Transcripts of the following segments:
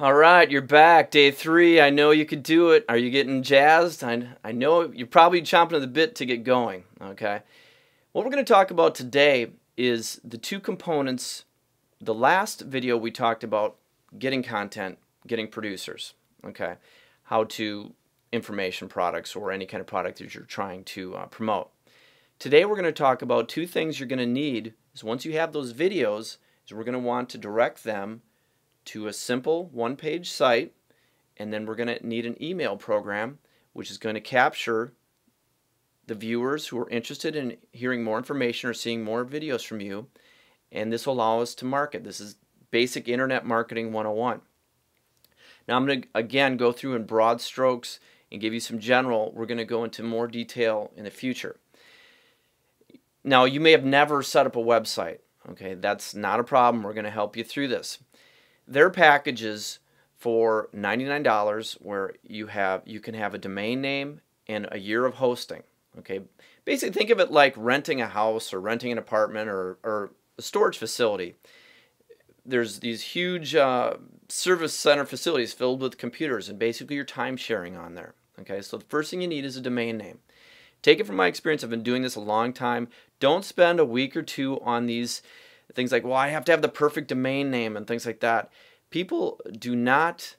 All right, you're back. Day three. I know you could do it. Are you getting jazzed? I, I know you're probably chomping at the bit to get going. Okay. What we're going to talk about today is the two components. The last video we talked about getting content, getting producers. Okay. How to information products or any kind of product that you're trying to uh, promote. Today we're going to talk about two things you're going to need. Is once you have those videos, is we're going to want to direct them to a simple one-page site and then we're going to need an email program which is going to capture the viewers who are interested in hearing more information or seeing more videos from you and this will allow us to market. This is basic internet marketing 101. Now I'm going to again go through in broad strokes and give you some general. We're going to go into more detail in the future. Now you may have never set up a website. Okay, that's not a problem. We're going to help you through this their packages for $99 where you have you can have a domain name and a year of hosting. Okay, basically think of it like renting a house or renting an apartment or, or a storage facility. There's these huge uh, service center facilities filled with computers and basically your time sharing on there. Okay, so the first thing you need is a domain name. Take it from my experience. I've been doing this a long time. Don't spend a week or two on these things like, well, I have to have the perfect domain name and things like that. People do not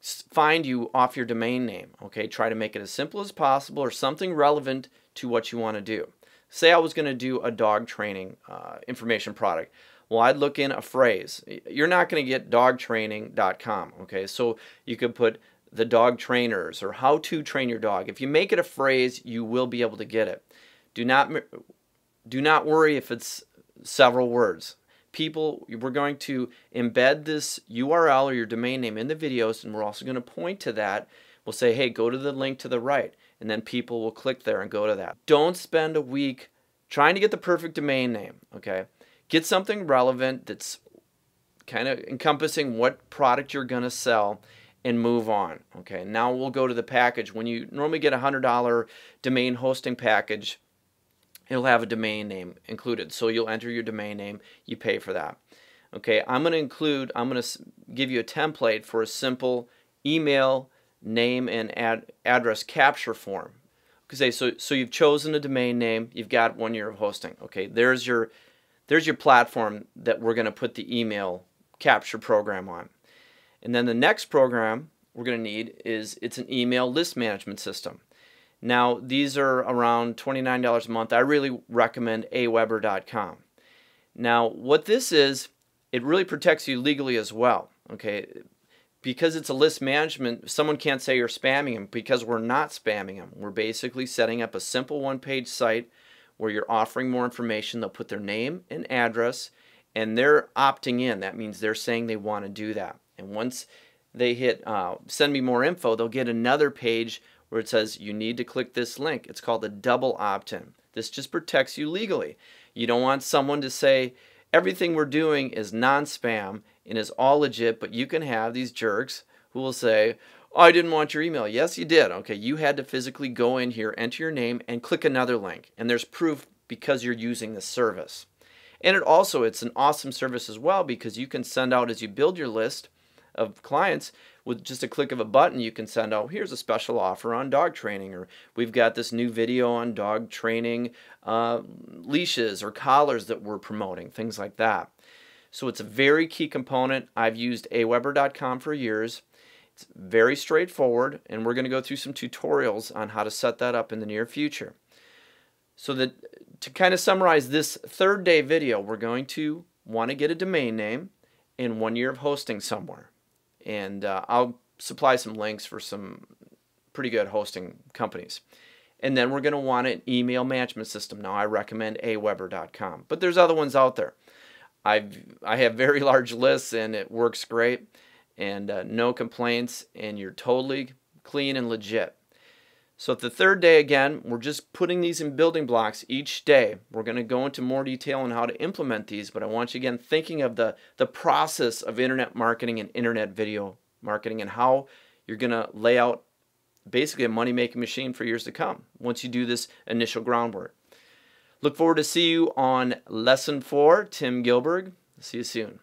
find you off your domain name. Okay, try to make it as simple as possible or something relevant to what you want to do. Say I was going to do a dog training uh, information product. Well, I'd look in a phrase. You're not going to get dogtraining.com. Okay, so you could put the dog trainers or how to train your dog. If you make it a phrase, you will be able to get it. Do not do not worry if it's several words. People, we're going to embed this URL or your domain name in the videos, and we're also going to point to that. We'll say, hey, go to the link to the right, and then people will click there and go to that. Don't spend a week trying to get the perfect domain name, okay? Get something relevant that's kind of encompassing what product you're going to sell and move on. Okay, now we'll go to the package. When you normally get a $100 domain hosting package, it'll have a domain name included. So you'll enter your domain name, you pay for that. Okay, I'm going to include, I'm going to give you a template for a simple email name and ad address capture form. Okay, so so you've chosen a domain name, you've got one year of hosting. Okay, there's your there's your platform that we're going to put the email capture program on. And then the next program we're going to need is it's an email list management system. Now, these are around $29 a month. I really recommend aweber.com. Now, what this is, it really protects you legally as well. Okay, because it's a list management, someone can't say you're spamming them because we're not spamming them. We're basically setting up a simple one-page site where you're offering more information. They'll put their name and address, and they're opting in. That means they're saying they want to do that. And once they hit uh, send me more info, they'll get another page where it says you need to click this link. It's called a double opt-in. This just protects you legally. You don't want someone to say everything we're doing is non-spam and is all legit, but you can have these jerks who will say, oh, I didn't want your email. Yes, you did. Okay, you had to physically go in here, enter your name, and click another link. And there's proof because you're using the service. And it also, it's an awesome service as well because you can send out as you build your list of clients, with just a click of a button, you can send out, here's a special offer on dog training, or we've got this new video on dog training uh, leashes or collars that we're promoting, things like that. So it's a very key component. I've used aweber.com for years. It's very straightforward, and we're going to go through some tutorials on how to set that up in the near future. So that to kind of summarize this third day video, we're going to want to get a domain name and one year of hosting somewhere and uh, I'll supply some links for some pretty good hosting companies. And then we're going to want an email management system. Now I recommend aweber.com, but there's other ones out there. I've I have very large lists and it works great, and uh, no complaints, and you're totally clean and legit. So the third day again, we're just putting these in building blocks each day. We're going to go into more detail on how to implement these, but I want you again thinking of the, the process of internet marketing and internet video marketing and how you're going to lay out basically a money-making machine for years to come once you do this initial groundwork. Look forward to see you on lesson four, Tim Gilberg. See you soon.